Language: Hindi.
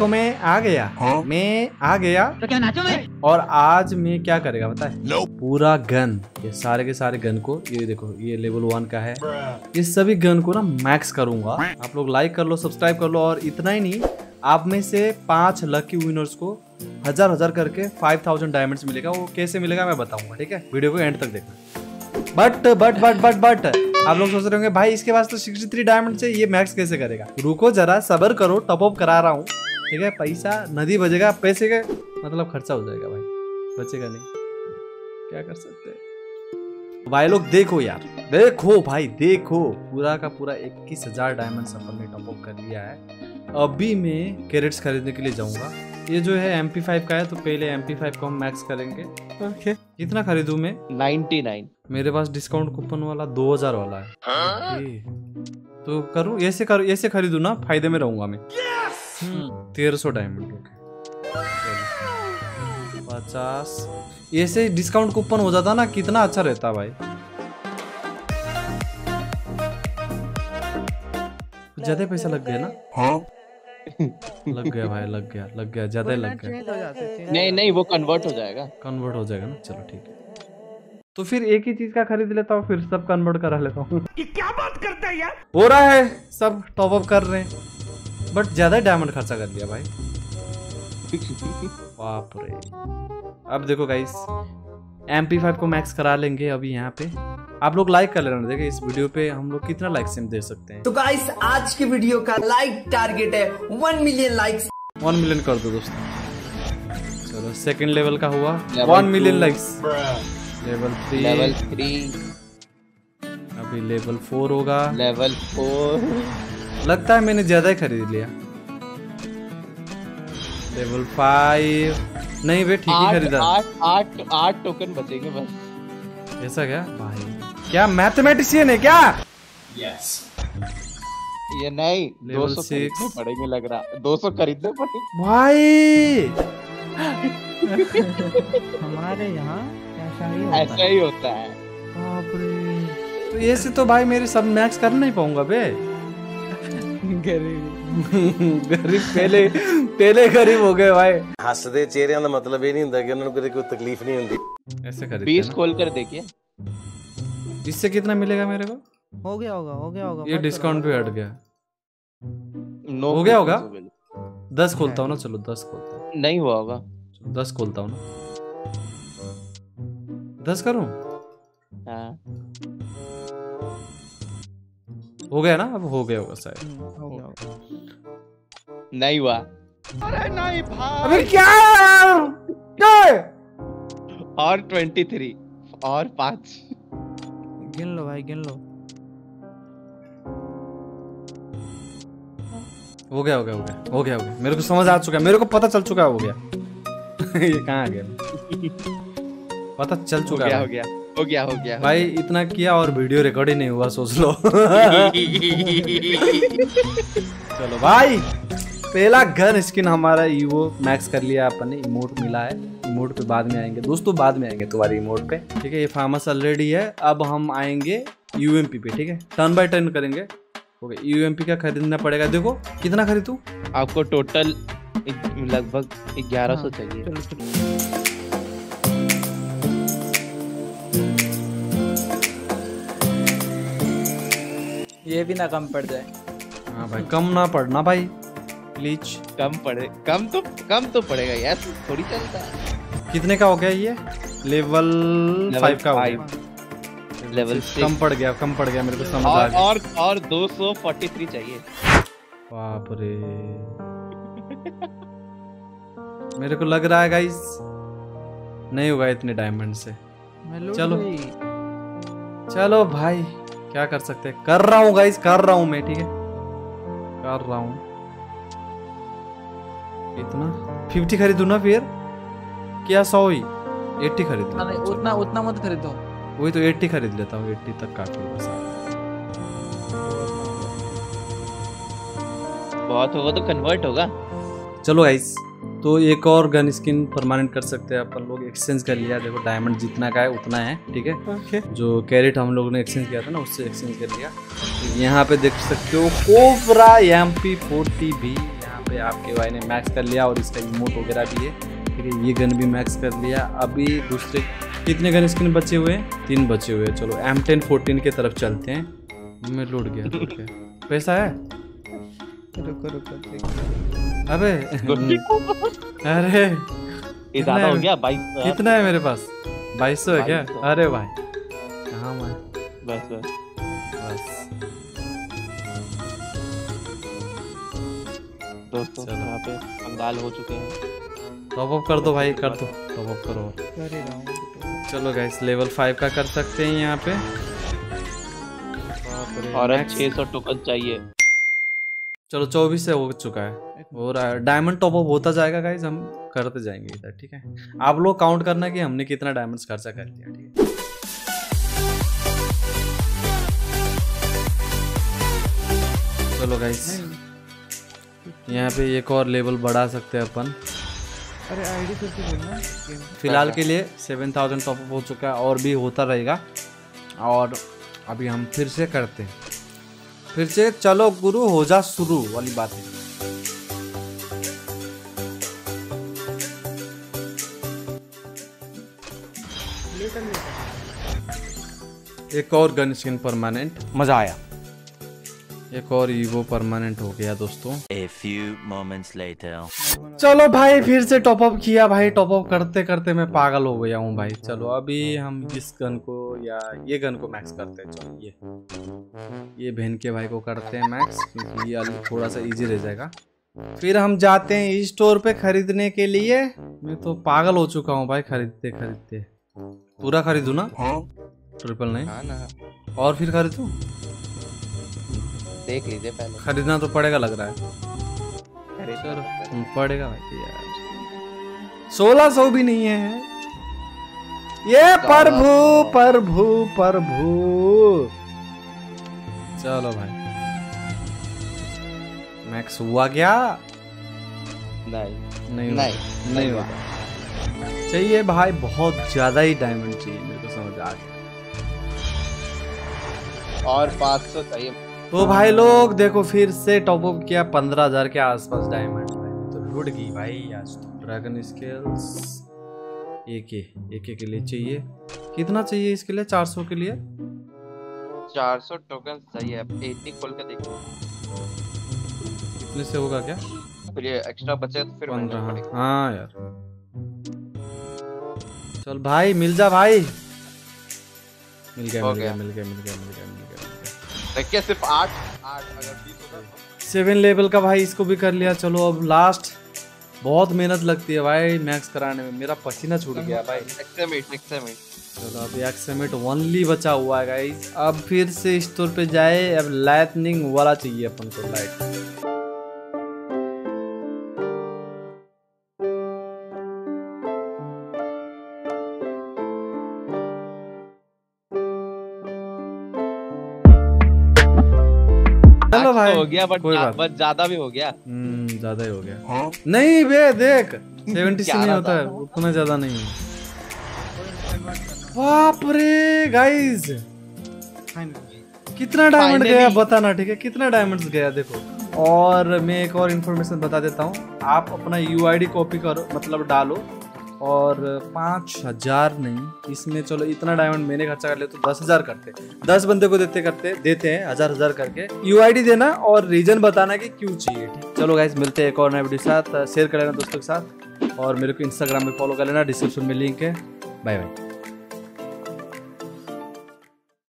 देखो मैं आ गया। हाँ? मैं आ गया। तो क्या नाचो मैं? और आज मैं क्या करेगा बताए? है पूरा गन ये सारे के सारे गन को ये देखो ये लेवल वन का है। ये सभी गन को ना मैक्स करूँगा। आप लोग लाइक कर लो सब्सक्राइब कर लो और इतना ही नहीं आप में से पाँच लकी विनर्स को हज़ार हज़ार करके फाइव थाउज़ेंड डायमंड मिलेगा। वो कैसे मिलेगा मैं बताऊँगा ठीक है? वीडियो को एंड तक देखना। But but but but but आप लोग सोच रहे होंगे भाई इसके पास तो 63 डायमंड से ये मैक्स कैसे करेगा? रुको जरा सबर करो टॉप अप करा रहा हूँ। ठीक है? पैसा नदी बजेगा पैसे का मतलब खर्चा हो जाएगा भाई। बचेगा नहीं। क्या कर सकते हैं? भाई लोग देखो यार देखो भाई देखो। पूरा का पूरा इक्कीस हज़ार डायमंड अपन ने टॉप अप कर लिया है। अभी मैं कैरेट्स खरीदने के लिए जाऊँगा। ये जो है एम पी फाइव का है तो पहले एम पी फाइव को हम मैक्स करेंगे। ओके कितना खरीदू मैं? 99 मेरे पास डिस्काउंट कूपन वाला 2000 वाला है। ओके। तो करूँ? ऐसे करूँ ऐसे खरीदूं ना फ़ायदे में रहूँगा मैं। तेरह सौ डायमंड पचास। ऐसे डिस्काउंट कूपन हो जाता ना कितना अच्छा रहता भाई। ज़्यादा पैसा लग गया ना? हाँ। लग गया भाई लग गया लग गया ज़्यादा लग गया। नहीं नहीं वो कन्वर्ट हो जाएगा। कन्वर्ट हो जाएगा ना? चलो ठीक है। तो फिर एक ही चीज़ का खरीद लेता हूँ फिर सब कन्वर्ट करा लेता हूँ। क्या बात करता है यार? हो रहा है सब टॉप अप कर रहे हैं। बट ज़्यादा डायमंड खर्चा कर लिया भाई। बाप रे। अब देखो गाइस MP5 को मैक्स करा लेंगे अभी यहाँ पे। आप लोग लाइक कर लेना देखिए इस वीडियो पे हम लोग कितना लाइक दे सकते हैं। तो गाइस आज के वीडियो का लाइक टारगेट है one million likes one million कर दो दोस्तों। चलो सेकंड लेवल का हुआ। One million likes level three level three अभी लेवल फोर होगा। लेवल फोर लगता है मैंने ज़्यादा ही खरीद लिया। लेवल फाइव नहीं वे ठीक ही खरीदा। आठ आठ आठ टोकन बचेंगे बस। ऐसा क्या? भाई। क्या मैथमेटिशियन है क्या? ये नहीं Level 200 six. खरीदने पड़ेंगे लग रहा 200 खरीदने पड़ेंगे। भाई। हमारे यहाँ ऐसा ही होता ऐसा ही। होता है। बाप रे। तो ऐसे तो भाई मेरे सब मैक्स कर नहीं पाऊँगा बे। गरीब पहले पहले गरीब हो गए भाई ਹੱਸਦੇ ਚਿਹਰਿਆਂ ਦਾ ਮਤਲਬ ਇਹ ਨਹੀਂ ਹੁੰਦਾ ਕਿ ਉਹਨਾਂ ਨੂੰ ਕਦੇ ਕੋਈ ਤਕਲੀਫ नहीं ਹੁੰਦੀ ऐसे खरीद 20 खोल कर देखिए इससे कितना मिलेगा मेरे को हो गया होगा हो गया होगा ये मत डिस्काउंट भी हट गया नो हो गया होगा? possible। दस खोलता हूँ ना चलो दस खोलता हूँ नहीं हुआ होगा चलो, दस खोलता हूँ ना दस करूँ हाँ हो गया ना? अब हो गया होगा शायद। करो। हो गया होगा। नहीं हुआ। अबे क्या क्या? और 23 और पाँच। गिन लो भाई गिन लो। हो गया हो गया हो गया हो गया हो गया। मेरे को समझ आ चुका है मेरे को पता चल चुका है हो गया। ये कहाँ आ गया? पता चल हो चुका गया है। हो गया। हो गया हो गया भाई इतना किया और वीडियो रिकॉर्ड ही नहीं हुआ सोच लो। चलो भाई पहला गन स्किन हमारा ईवो मैक्स कर लिया अपन ने। इमोट मिला है। इमोट पे बाद में आएँगे। दोस्तों बाद में आएँगे तुम्हारे इमोट पे। ठीक है ये फार्मस ऑलरेडी है। अब हम आएँगे यूएमपी पे ठीक है? टर्न बाय टर्न करेंगे। ओके यूएमपी का खरीदना पड़ेगा। देखो कितना खरीदू? आपको टोटल लगभग 1100 चाहिए। ये भी ना कम पड़ जाए। हाँ भाई कम ना पड़ना भाई प्लीज़ कम पड़े कम तो कम तो पड़ेगा यार थोड़ी चलता है। कितने का हो गया ये? लेवल फाइव का हो गया। लेवल कम पड़ गया कम पड़ गया मेरे को समझ आ और गया। और और 243 चाहिए। बाप रे। मेरे को लग रहा है गाइस नहीं होगा इतने डायमंड से। चलो। चलो भाई। क्या कर सकते हैं? कर रहा हूँ गाइस कर रहा हूँ मैं ठीक है? कर रहा हूँ। इतना? फिफ्टी खरीदू ना फिर? क्या सौ ही? एट्टी खरीद। उतना नहीं- उतना उतना मत खरीदो। वही तो एट्टी खरीद लेता हूँ एट्टी तक काफ़ी शायद। बहुत होगा तो कन्वर्ट होगा। चलो गाइस तो एक और गन स्किन परमानेंट कर सकते हैं अपन लोग एक्सचेंज कर लिया। देखो डायमंड जितना का है उतना है ठीक है? जो कैरेट हम लोग ने एक्सचेंज किया था ना उससे एक्सचेंज कर लिया। यहाँ पे देख सकते हो कोबरा एम पी फोर्टी भी यहाँ पे आपके भाई ने मैक्स कर लिया और इसका इमोट वगैरह भी है। ठीक है ये गन भी मैक्स कर लिया। अभी दूसरे कितने गन स्किन बचे हुए हैं? तीन बचे हुए हैं। चलो एम टेन फोर्टीन की तरफ़ चलते हैं। मैं लूट गया। पैसा है? रुको रुको अबे! अरे ये ज़्यादा हो गया? बाईस कितना है मेरे पास? बाईस सौ है क्या? अरे भाई। कहाँ मैं बस बस। बस। दोस्तों। यहाँ पे कंगाल हो चुके हैं। टॉप अप कर दो भाई कर दो। टॉप अप करो। ही हूँ रुको। चलो गाइस लेवल फाइव का कर सकते हैं यहाँ पे। और Max- 600 टोकन चाहिए। चलो चौबीस से हो चुका है। हो रहा है डायमंड टॉप अप होता जाएगा गाइस हम करते जाएँगे इधर ठीक है? आप लोग काउंट करना कि हमने कितना डायमंड्स खर्चा कर लिया ठीक है? चलो गाइस यहाँ पे एक और लेवल बढ़ा सकते हैं अपन। अरे आईडी फिर से बोलना फ़िलहाल के लिए सेवन थाउज़ेंड टॉप अप हो चुका है और भी होता रहेगा। और अभी हम फिर से करते हैं। फिर से चलो गुरु हो जा शुरू वाली बात है। एक और गन स्किन परमानेंट। मज़ा आया। एक और ईवो परमानेंट हो गया दोस्तों। A few moments later. चलो भाई फिर से टॉप अप किया भाई टॉप अप करते करते मैं पागल हो गया हूँ भाई। चलो अभी हम इस गन को या ये गन को मैक्स करते हैं चलो ये। ये बहन के भाई को करते हैं मैक्स क्योंकि ये थोड़ा सा इजी रह जाएगा। फिर हम जाते हैं इस स्टोर पे खरीदने के लिए। मैं तो पागल हो चुका हूँ भाई खरीदते खरीदते। पूरा खरीदू ना? ट्रिपल नाइन हाँ और फिर खरीदू? देख लीजिए पहले। खरीदना तो पड़ेगा लग रहा है। चलो। पड़ेगा भाई यार। सोलह सौ भी नहीं है। ये प्रभु प्रभु प्रभु। चलो भाई। मैक्स हुआ क्या? नहीं। नहीं नहीं। नहीं होगा चाहिए भाई बहुत ज़्यादा ही डायमंड चाहिए मेरे को समझ आ गया। और 500 चाहिए। तो भाई लोग देखो फिर से टॉप अप किया पंद्रह हज़ार के आसपास डायमंड तो लुट गई भाई आज तो ड्रैगन स्केल्स एक एक के लिए चाहिए। कितना चाहिए इसके लिए? चार सौ के लिए? 400 टोकन चाहिए। 80 खोल के देखो। इतने से होगा क्या? फिर ये एक्स्ट्रा बचे तो फिर पंद्रह। हाँ, यार। चल भाई मिल जा भाई। मिल गया मिल गया। मिल गया मिल गया मिल गया मिल गया। सिर्फ़ 8 8 अगर 20 होगा तो सेवन लेवल का भाई इसको भी कर लिया। चलो अब लास्ट बहुत मेहनत लगती है भाई मैक्स कराने में। मेरा पसीना छूट गया भाई। चलो अब एक्समेट ओनली बचा हुआ है गाइस अब फिर से स्टोर पे जाए अब लाइटनिंग वाला चाहिए अपन को लाइट भाई हो गया बट बट ज़्यादा भी हो गया। हम्म ज़्यादा ही हो गया। नहीं बे देख सेवेंटी से नहीं होता है उतना ज़्यादा नहीं है। बाप रे गाइस कितना डायमंड गया बताना ठीक है? कितना डायमंड्स गया देखो। और मैं एक और इन्फॉर्मेशन बता देता हूँ। आप अपना यूआईडी कॉपी करो मतलब डालो। और पाँच हज़ार नहीं, इसमें चलो इतना डायमंड मैंने खर्चा कर लिया तो दस हज़ार करते। दस बंदे को देते करते, देते हैं हज़ार हज़ार करके। यूआईडी देना और रीजन बताना कि क्यों चाहिए चलो गाइज़ मिलते हैं एक और नए वीडियो के साथ शेयर कर लेना दोस्तों के साथ और मेरे को इंस्टाग्राम पे फॉलो कर लेना डिस्क्रिप्शन में लिंक है। Bye bye